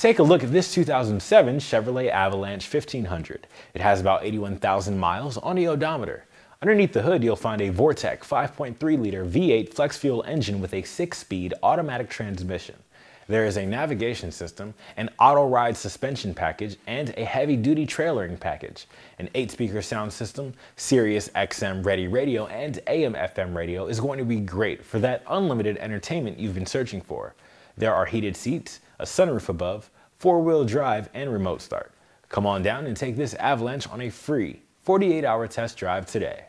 Take a look at this 2007 Chevrolet Avalanche 1500. It has about 81,000 miles on the odometer. Underneath the hood, you'll find a Vortec 5.3-liter V8 flex fuel engine with a 6-speed automatic transmission. There is a navigation system, an auto-ride suspension package, and a heavy-duty trailering package. An 8-speaker sound system, Sirius XM Ready Radio, and AM FM radio is going to be great for that unlimited entertainment you've been searching for. There are heated seats, a sunroof above, four-wheel drive, and remote start. Come on down and take this Avalanche on a free 48-hour test drive today.